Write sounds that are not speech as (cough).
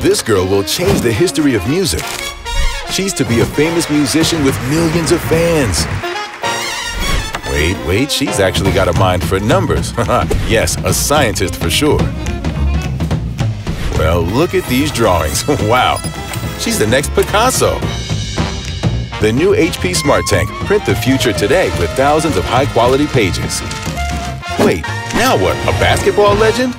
This girl will change the history of music. She's to be a famous musician with millions of fans. Wait, wait, she's actually got a mind for numbers. (laughs) yes, a scientist for sure. Well, look at these drawings. (laughs) wow, she's the next Picasso. The new HP Smart Tank. Print the future today with thousands of high-quality pages. Wait, now what? A basketball legend?